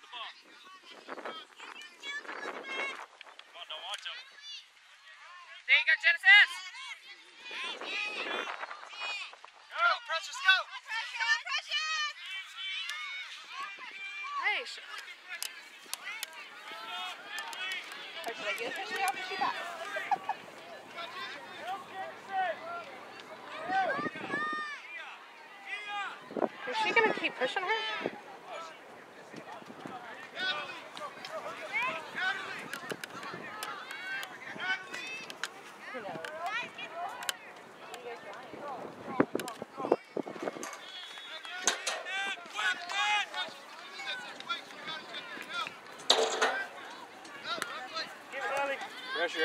the ball. Come on, don't watch him. There you go, Genesis. Go, Precious, go! Hey, off or she back? Is she gonna keep pushing her?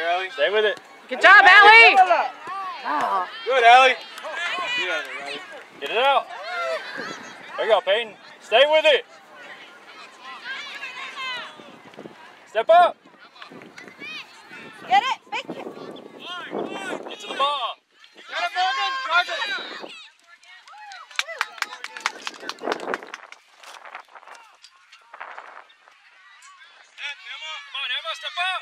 Allie. Stay with it. Good job, Allie! Oh, Good, Allie. Get it out. There you go, Peyton. Stay with it. Step up. Get it? Make it. Get to the ball. Get it, Morgan. Charge it. Come on, Emma, step up.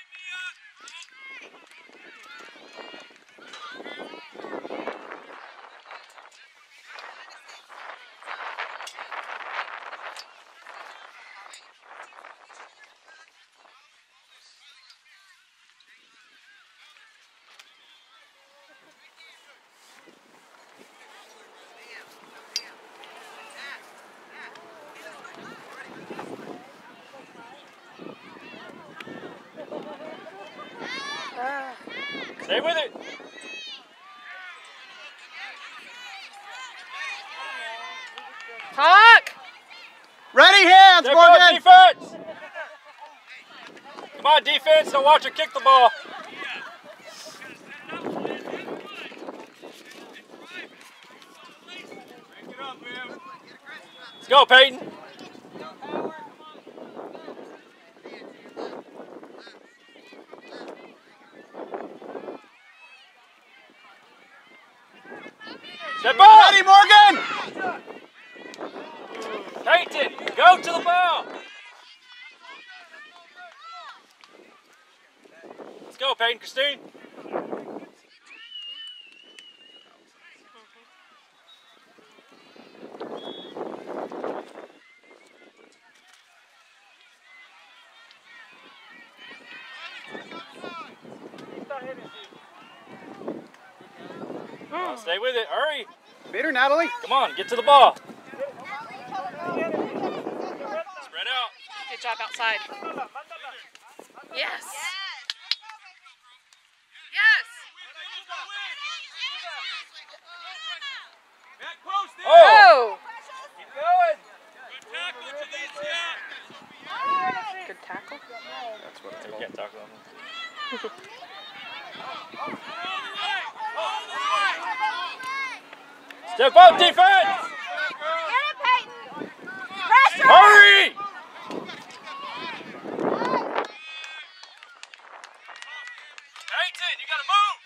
Stay with it. talk! Ready hands, Step up, Morgan. defense. Come on, defense. Don't watch her kick the ball. Let's go, Peyton. Step up! Ready, Morgan. Peyton, go to the ball. Let's go, Peyton, Christine. On, stay with it. Hurry. Beat her, Natalie. Come on, get to the ball. Spread out. Good job outside. Yes. Yes. Oh! Oh. Keep going. Good tackle. That's what I can't talk about them. Step up, defense! Get it. Pressure. Hurry! Peyton, you gotta move!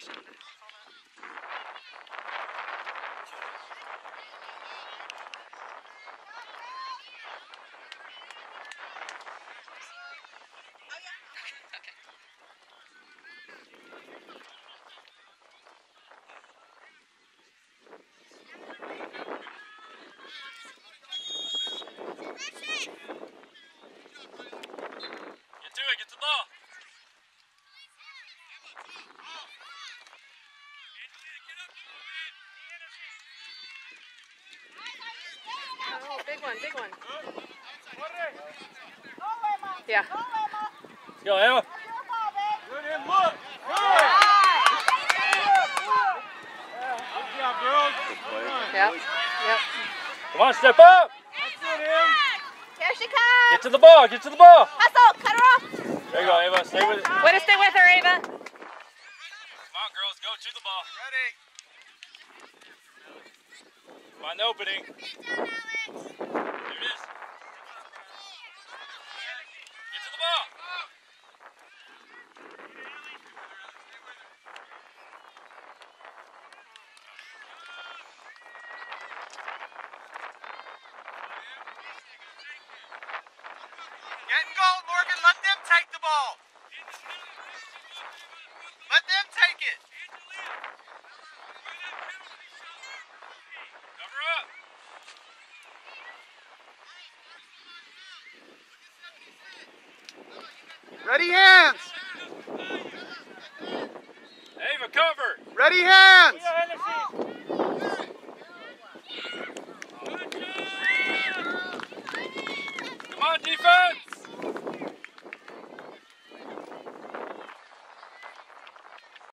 duration. One, big one. Yeah. Go, Emma. Good in, look. Good job, girls. Yep. Yep. Come on, step up. That's it, Em. Here she comes. Get to the ball. Get to the ball. Hustle. Cut her off. There you go, Ava. Stay with it. Come Way to stay with her, Ava. Come on, girls. Go to the ball. Ready. Find the opening. There it is. Get to the ball. In goal, Morgan. Let them take the ball. Let them take it. Cover up. Ready hands. Ava, cover. Ready hands.